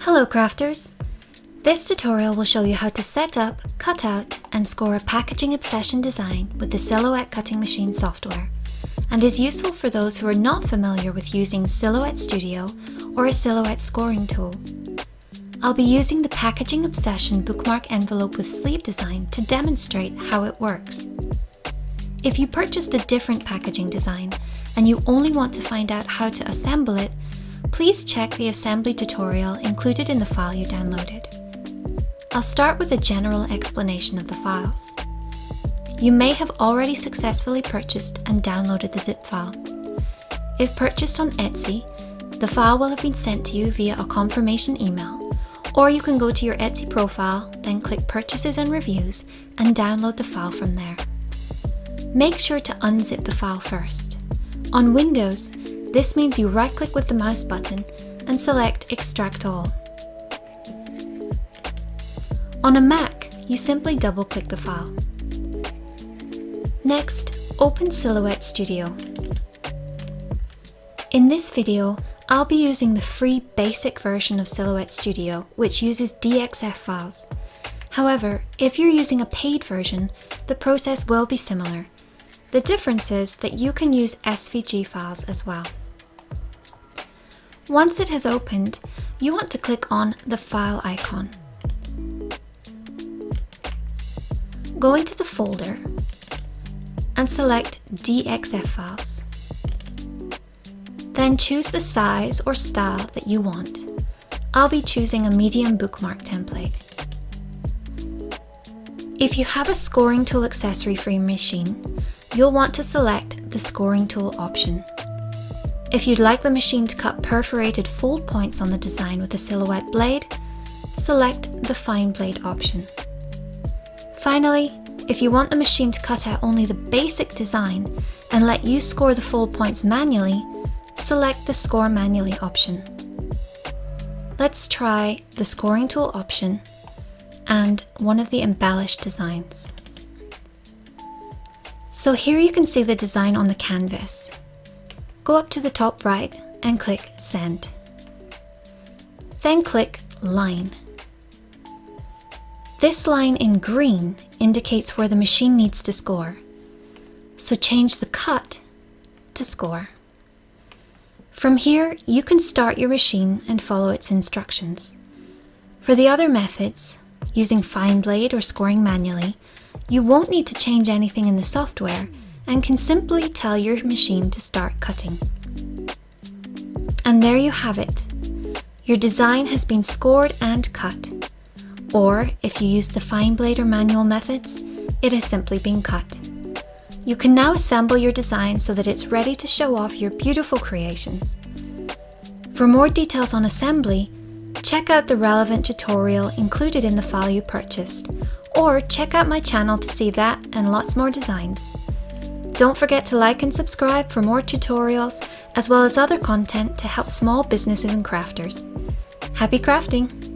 Hello crafters! This tutorial will show you how to set up, cut out and score a packaging obsession design with the Silhouette Cutting Machine software and is useful for those who are not familiar with using Silhouette Studio or a Silhouette scoring tool. I'll be using the Packaging Obsession bookmark envelope with sleeve design to demonstrate how it works. If you purchased a different packaging design and you only want to find out how to assemble it, please check the assembly tutorial included in the file you downloaded. I'll start with a general explanation of the files. You may have already successfully purchased and downloaded the zip file. If purchased on Etsy, the file will have been sent to you via a confirmation email, or you can go to your Etsy profile, then click Purchases and Reviews and download the file from there. Make sure to unzip the file first. On Windows, this means you right click with the mouse button and select Extract All. On a Mac, you simply double click the file. Next, open Silhouette Studio. In this video, I'll be using the free basic version of Silhouette Studio, which uses DXF files. However, if you're using a paid version, the process will be similar. The difference is that you can use SVG files as well. Once it has opened, you want to click on the File icon. Go into the folder and select DXF files. Then choose the size or style that you want. I'll be choosing a medium bookmark template. If you have a scoring tool accessory for your machine, you'll want to select the scoring tool option. If you'd like the machine to cut perforated fold points on the design with a silhouette blade, select the fine blade option. Finally, if you want the machine to cut out only the basic design and let you score the fold points manually, select the Score Manually option. Let's try the Scoring Tool option and one of the embellished designs. So here you can see the design on the canvas. Go up to the top right and click Send. Then click Line. This line in green indicates where the machine needs to score. So change the cut to score. From here, you can start your machine and follow its instructions. For the other methods, using fine blade or scoring manually, you won't need to change anything in the software and can simply tell your machine to start cutting. And there you have it. Your design has been scored and cut. Or, if you use the fine blade or manual methods, it has simply been cut. You can now assemble your design so that it's ready to show off your beautiful creations. For more details on assembly, check out the relevant tutorial included in the file you purchased, or check out my channel to see that and lots more designs. Don't forget to like and subscribe for more tutorials, as well as other content to help small businesses and crafters. Happy crafting!